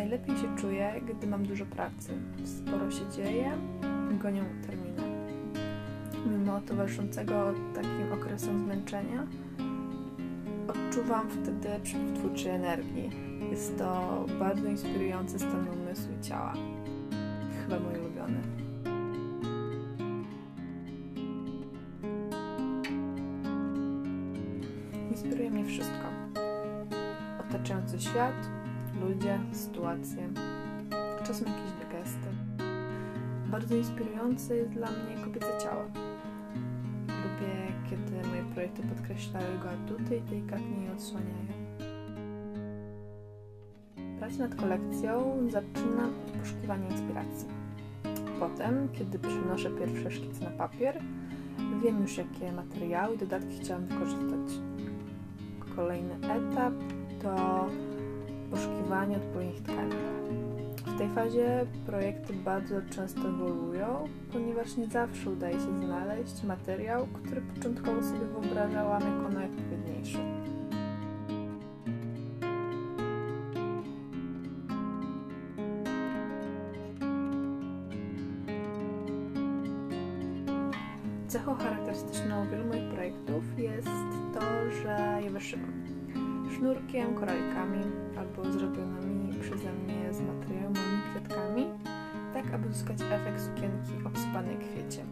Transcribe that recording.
Najlepiej się czuję, gdy mam dużo pracy, sporo się dzieje gonią terminy. Mimo towarzyszącego takim okresem zmęczenia, odczuwam wtedy przypływ twórczej energii. Jest to bardzo inspirujący stan umysłu i ciała. Chyba mój ulubiony. Inspiruje mnie wszystko. Otaczający świat, ludzie, sytuacje, czasem jakieś gesty. Bardzo inspirujące jest dla mnie kobiece ciało. Lubię, kiedy moje projekty podkreślają jego atuty i delikatnie je odsłaniają. Pracę nad kolekcją zaczynam od poszukiwania inspiracji. Potem, kiedy przynoszę pierwsze szkice na papier, wiem już, jakie materiały i dodatki chciałam wykorzystać. Kolejny etap to poszukiwanie odpowiednich tkanin. W tej fazie projekty bardzo często ewoluują, ponieważ nie zawsze udaje się znaleźć materiał, który początkowo sobie wyobrażałam jako najodpowiedniejszy. Cechą charakterystyczną wielu moich projektów jest to, że je wyszywam sznurkiem, koralkami albo zrobionymi przeze mnie z materiału kwiatkami, tak aby uzyskać efekt sukienki obsypanej kwieciem.